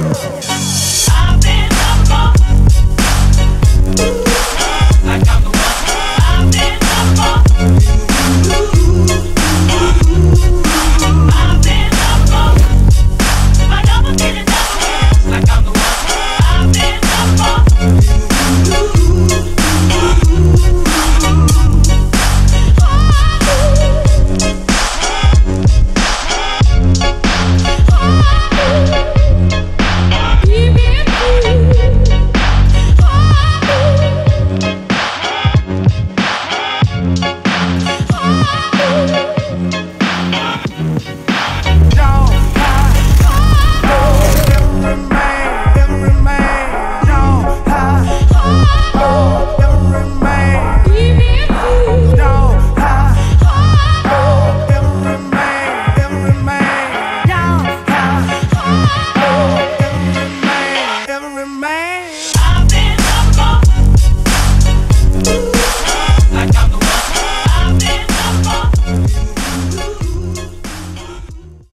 Yeah.